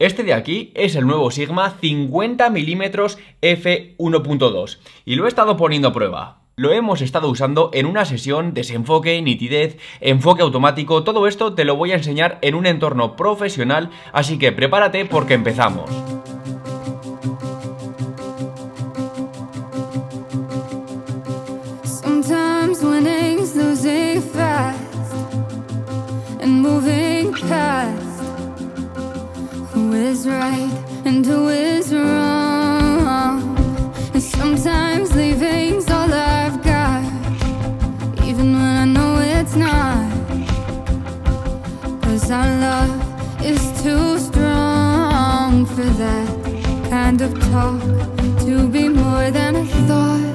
Este de aquí es el nuevo Sigma 50mm f1.2 y lo he estado poniendo a prueba. Lo hemos estado usando en una sesión, desenfoque, nitidez, enfoque automático, todo esto te lo voy a enseñar en un entorno profesional, así que prepárate porque empezamos. Is too strong for that kind of talk To be more than a thought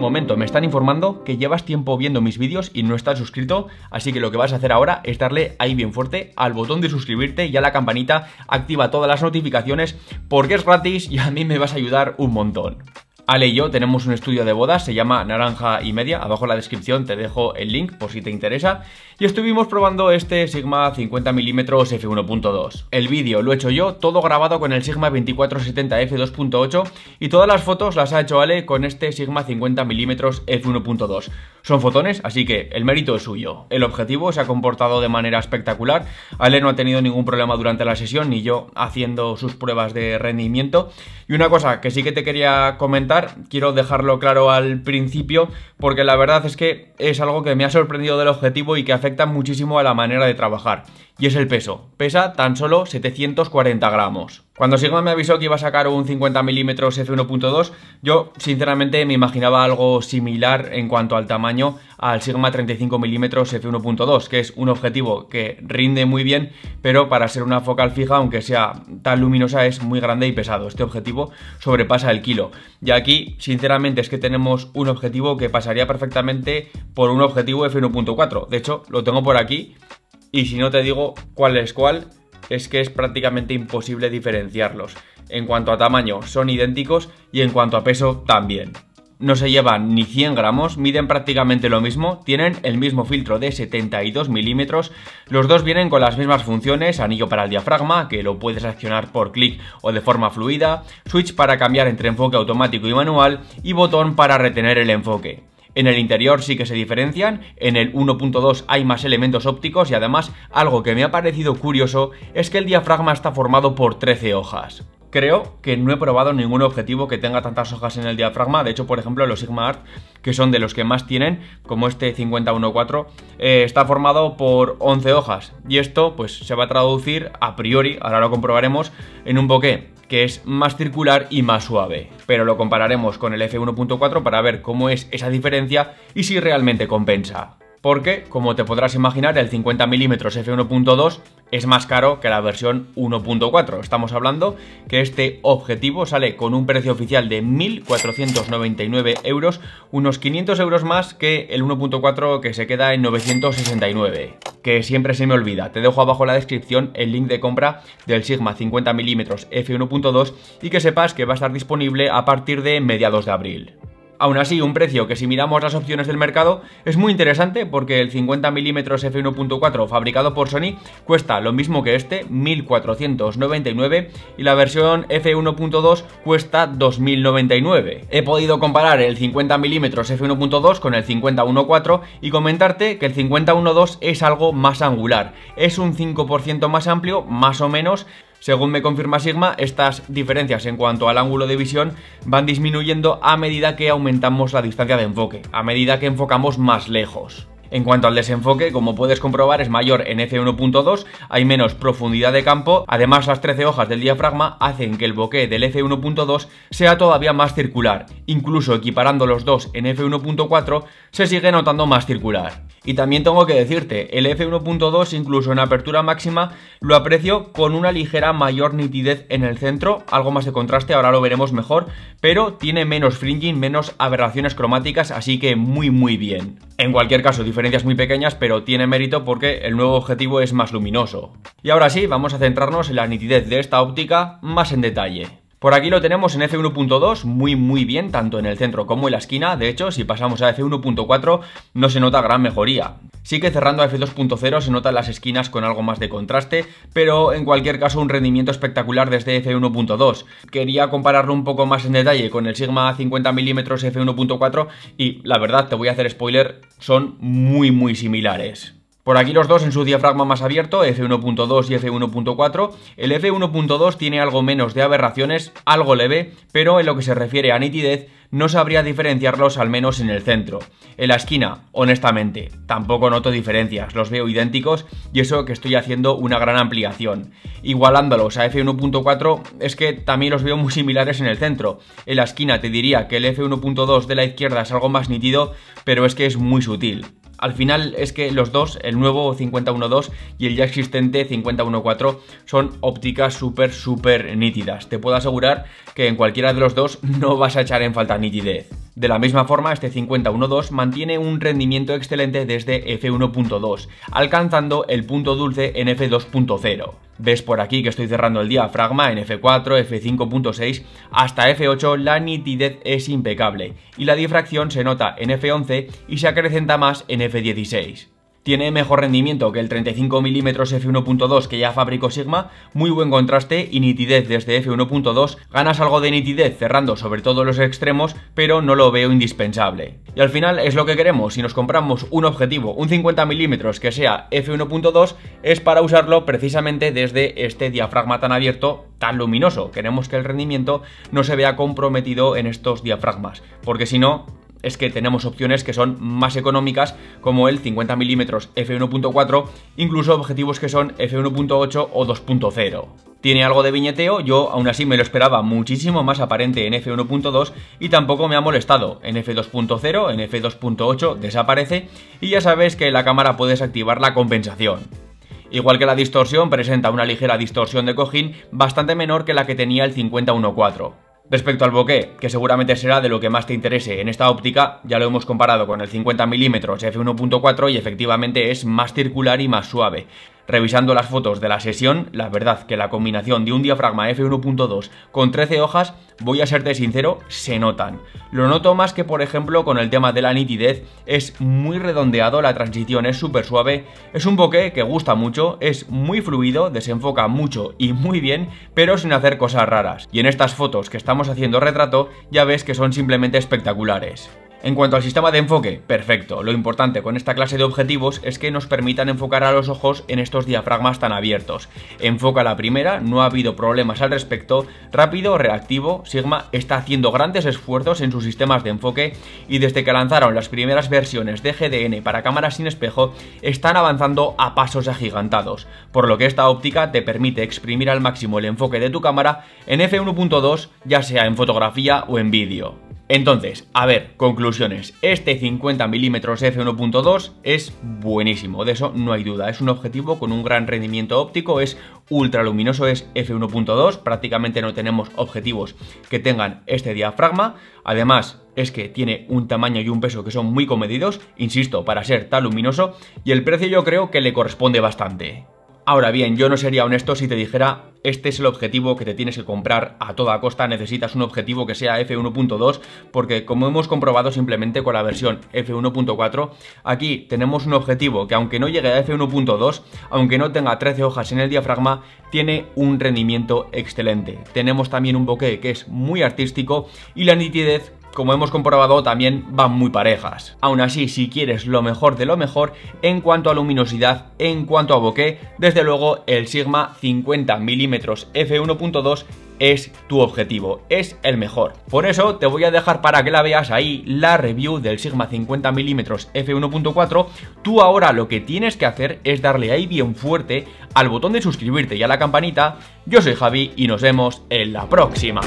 momento, me están informando que llevas tiempo viendo mis vídeos y no estás suscrito, así que lo que vas a hacer ahora es darle ahí bien fuerte al botón de suscribirte y a la campanita, activa todas las notificaciones porque es gratis y a mí me vas a ayudar un montón. Ale y yo tenemos un estudio de bodas, se llama Naranja y Media, abajo en la descripción te dejo el link por si te interesa. Y estuvimos probando este Sigma 50mm f1.2. El vídeo lo he hecho yo, todo grabado con el Sigma 2470 f2.8 y todas las fotos las ha hecho Ale con este Sigma 50mm f1.2. Son fotones, así que el mérito es suyo. El objetivo se ha comportado de manera espectacular, Ale no ha tenido ningún problema durante la sesión, ni yo haciendo sus pruebas de rendimiento. Y una cosa que sí que te quería comentar, quiero dejarlo claro al principio, porque la verdad es que es algo que me ha sorprendido del objetivo y que afecta muchísimo a la manera de trabajar. Y es el peso. Pesa tan solo 740 gramos. Cuando Sigma me avisó que iba a sacar un 50mm f1.2, yo sinceramente me imaginaba algo similar en cuanto al tamaño al Sigma 35mm f1.2, que es un objetivo que rinde muy bien, pero para ser una focal fija, aunque sea tan luminosa, es muy grande y pesado. Este objetivo sobrepasa el kilo. Y aquí, sinceramente, es que tenemos un objetivo que pasaría perfectamente por un objetivo f1.4. De hecho, lo tengo por aquí, y si no te digo cuál es cuál, es que es prácticamente imposible diferenciarlos. En cuanto a tamaño son idénticos y en cuanto a peso también. No se llevan ni 100 gramos, miden prácticamente lo mismo, tienen el mismo filtro de 72 milímetros, los dos vienen con las mismas funciones, anillo para el diafragma, que lo puedes accionar por clic o de forma fluida, switch para cambiar entre enfoque automático y manual y botón para retener el enfoque. En el interior sí que se diferencian, en el 1.2 hay más elementos ópticos y además algo que me ha parecido curioso es que el diafragma está formado por 13 hojas. Creo que no he probado ningún objetivo que tenga tantas hojas en el diafragma. De hecho, por ejemplo, los Sigma Art, que son de los que más tienen, como este 5014, eh, está formado por 11 hojas. Y esto, pues, se va a traducir a priori, ahora lo comprobaremos, en un bokeh que es más circular y más suave. Pero lo compararemos con el F1.4 para ver cómo es esa diferencia y si realmente compensa porque, como te podrás imaginar, el 50mm f1.2 es más caro que la versión 1.4. Estamos hablando que este objetivo sale con un precio oficial de 1.499 euros, unos 500 euros más que el 1.4 que se queda en 969. Que siempre se me olvida, te dejo abajo en la descripción el link de compra del Sigma 50mm f1.2 y que sepas que va a estar disponible a partir de mediados de abril. Aún así, un precio que si miramos las opciones del mercado es muy interesante porque el 50mm f1.4 fabricado por Sony cuesta lo mismo que este, 1499 y la versión f1.2 cuesta 2099. He podido comparar el 50mm f1.2 con el 50.1.4 y comentarte que el 50.1.2 es algo más angular, es un 5% más amplio, más o menos, según me confirma Sigma, estas diferencias en cuanto al ángulo de visión van disminuyendo a medida que aumentamos la distancia de enfoque, a medida que enfocamos más lejos. En cuanto al desenfoque, como puedes comprobar, es mayor en F1.2, hay menos profundidad de campo, además las 13 hojas del diafragma hacen que el bokeh del F1.2 sea todavía más circular, incluso equiparando los dos en F1.4 se sigue notando más circular. Y también tengo que decirte, el F1.2 incluso en apertura máxima lo aprecio con una ligera mayor nitidez en el centro, algo más de contraste, ahora lo veremos mejor, pero tiene menos fringing, menos aberraciones cromáticas, así que muy muy bien. En cualquier caso, diferencias muy pequeñas, pero tiene mérito porque el nuevo objetivo es más luminoso. Y ahora sí, vamos a centrarnos en la nitidez de esta óptica más en detalle. Por aquí lo tenemos en F1.2, muy muy bien, tanto en el centro como en la esquina, de hecho si pasamos a F1.4 no se nota gran mejoría. Sí que cerrando a F2.0 se notan las esquinas con algo más de contraste, pero en cualquier caso un rendimiento espectacular desde F1.2. Quería compararlo un poco más en detalle con el Sigma 50mm F1.4 y la verdad, te voy a hacer spoiler, son muy muy similares. Por aquí los dos en su diafragma más abierto, F1.2 y F1.4. El F1.2 tiene algo menos de aberraciones, algo leve, pero en lo que se refiere a nitidez no sabría diferenciarlos al menos en el centro. En la esquina, honestamente, tampoco noto diferencias, los veo idénticos y eso que estoy haciendo una gran ampliación. Igualándolos a F1.4 es que también los veo muy similares en el centro. En la esquina te diría que el F1.2 de la izquierda es algo más nítido, pero es que es muy sutil. Al final es que los dos, el nuevo 51.2 y el ya existente 51.4, son ópticas súper, súper nítidas. Te puedo asegurar que en cualquiera de los dos no vas a echar en falta nitidez. De la misma forma, este 50.1.2 mantiene un rendimiento excelente desde F1.2, alcanzando el punto dulce en F2.0. Ves por aquí que estoy cerrando el diafragma en F4, F5.6, hasta F8 la nitidez es impecable y la difracción se nota en F11 y se acrecenta más en F16. Tiene mejor rendimiento que el 35mm f1.2 que ya fabricó Sigma, muy buen contraste y nitidez desde f1.2, ganas algo de nitidez cerrando sobre todo los extremos, pero no lo veo indispensable. Y al final es lo que queremos, si nos compramos un objetivo, un 50mm que sea f1.2, es para usarlo precisamente desde este diafragma tan abierto, tan luminoso. Queremos que el rendimiento no se vea comprometido en estos diafragmas, porque si no, es que tenemos opciones que son más económicas como el 50mm f1.4, incluso objetivos que son f1.8 o 2.0. Tiene algo de viñeteo, yo aún así me lo esperaba muchísimo más aparente en f1.2 y tampoco me ha molestado. En f2.0, en f2.8 desaparece y ya sabes que la cámara puedes activar la compensación. Igual que la distorsión presenta una ligera distorsión de cojín bastante menor que la que tenía el 50.1.4. Respecto al bokeh, que seguramente será de lo que más te interese en esta óptica, ya lo hemos comparado con el 50mm f1.4 y efectivamente es más circular y más suave. Revisando las fotos de la sesión, la verdad que la combinación de un diafragma f1.2 con 13 hojas, voy a serte sincero, se notan. Lo noto más que por ejemplo con el tema de la nitidez, es muy redondeado, la transición es súper suave, es un bokeh que gusta mucho, es muy fluido, desenfoca mucho y muy bien, pero sin hacer cosas raras. Y en estas fotos que estamos haciendo retrato, ya ves que son simplemente espectaculares. En cuanto al sistema de enfoque, perfecto. Lo importante con esta clase de objetivos es que nos permitan enfocar a los ojos en estos diafragmas tan abiertos. Enfoca la primera, no ha habido problemas al respecto. Rápido, reactivo, Sigma está haciendo grandes esfuerzos en sus sistemas de enfoque y desde que lanzaron las primeras versiones de GDN para cámaras sin espejo, están avanzando a pasos agigantados, por lo que esta óptica te permite exprimir al máximo el enfoque de tu cámara en f1.2, ya sea en fotografía o en vídeo. Entonces, a ver, conclusiones. Este 50mm f1.2 es buenísimo, de eso no hay duda. Es un objetivo con un gran rendimiento óptico, es ultra luminoso, es f1.2. Prácticamente no tenemos objetivos que tengan este diafragma. Además, es que tiene un tamaño y un peso que son muy comedidos, insisto, para ser tan luminoso. Y el precio yo creo que le corresponde bastante. Ahora bien, yo no sería honesto si te dijera este es el objetivo que te tienes que comprar a toda costa, necesitas un objetivo que sea f1.2 porque como hemos comprobado simplemente con la versión f1.4, aquí tenemos un objetivo que aunque no llegue a f1.2, aunque no tenga 13 hojas en el diafragma, tiene un rendimiento excelente. Tenemos también un bokeh que es muy artístico y la nitidez como hemos comprobado, también van muy parejas. Aún así, si quieres lo mejor de lo mejor en cuanto a luminosidad, en cuanto a bokeh, desde luego el Sigma 50mm f1.2 es tu objetivo, es el mejor. Por eso te voy a dejar para que la veas ahí la review del Sigma 50mm f1.4. Tú ahora lo que tienes que hacer es darle ahí bien fuerte al botón de suscribirte y a la campanita. Yo soy Javi y nos vemos en la próxima.